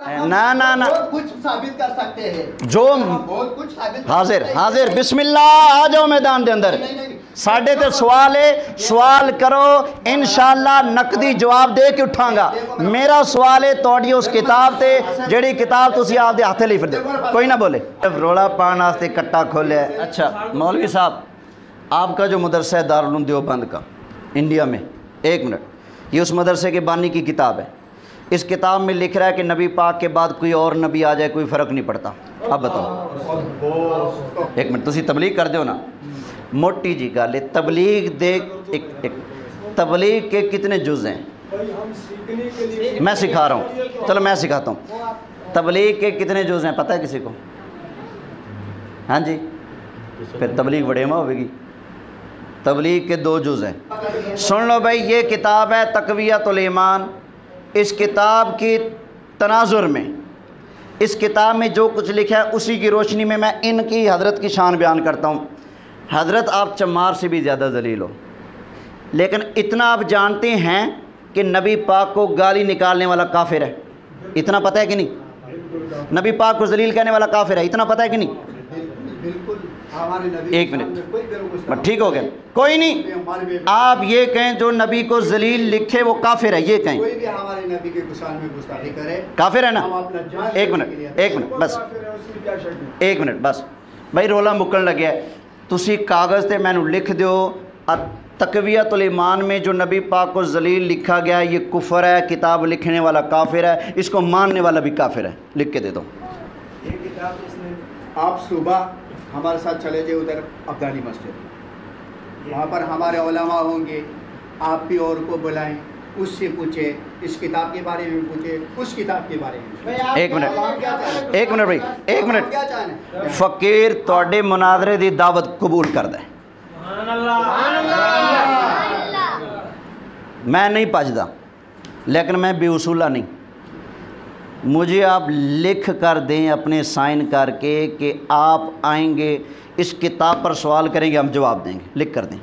ना ना ना। कुछ साबित कर सकते हैं। जो बहुत कुछ साबित हाजिर हाजिर बिस्मिल्लाह आ जाओ मैदान के अंदर। साढ़े ते सवाल है सवाल करो इंशाल्लाह नकदी जवाब दे के उठांगा। मेरा सवाल है तोड़ी उस किताब ते जेड़ी किताब तुसी आपदे हत्थ लिख दे कोई ना बोले। रोला पाने कट्टा खोले अच्छा मौलवी साहब आपका जो मदरसा है दारुल देवबंद का इंडिया में। एक मिनट। ये उस मदरसे के बानी की किताब है। इस किताब में लिख रहा है कि नबी पाक के बाद कोई और नबी आ जाए, कोई फ़र्क नहीं पड़ता। अब बताओ। एक मिनट तुम तबलीग कर दो ना? मोटी जी गल तबलीग दे एक एक, तबलीग के कितने जुज़ हैं? मैं सिखा रहा हूँ। चलो मैं सिखाता हूँ। तबलीग के कितने जुज़ हैं, पता है किसी को? हाँ जी? फिर तबलीग बड़ेमा होगी। तबलीग के दो जुज़ हैं। सुन लो भाई, ये किताब है तकवियतुल ईमान। इस किताब की तनाजुर में, इस किताब में जो कुछ लिखा है, उसी की रोशनी में मैं इनकी हज़रत की शान बयान करता हूँ। हज़रत, आप चमार से भी ज़्यादा जलील हो। लेकिन इतना आप जानते हैं कि नबी पाक को गाली निकालने वाला काफिर है। इतना पता है कि नहीं? नबी पाक को जलील कहने वाला काफिर है। इतना पता है कि नहीं? एक मिनट। ठीक हो गया। कोई नहीं। आप ये कहें जो नबी को जलील लिखे वो काफिर है ये कहें। काफिर है ना? एक मिनट एक मिनट बस। एक मिनट बस। भाई रोला मुकन लगे तुम कागज़ से मैं लिख दो तकवियत ईमान में जो नबी पाक को जलील लिखा गया है ये कुफर है किताब लिखने वाला काफिर है इसको मानने वाला भी काफिर है। लिख के दे दो। आप सुबह हमारे साथ चले जाए उधर अफगानी मस्जिद। वहाँ पर हमारे ओलमा होंगे आप भी और को बुलाएँ उससे पूछे इस किताब के बारे में पूछे उस किताब के बारे में एक मिनट। एक मिनट भाई एक मिनट। फकीर तोड़े मुनादरे की दावत कबूल कर दें। मैं नहीं भजदा लेकिन मैं बेउसूला नहीं। मुझे आप लिख कर दें अपने साइन करके कि आप आएँगे, इस किताब पर सवाल करेंगे, हम जवाब देंगे, लिख कर दें।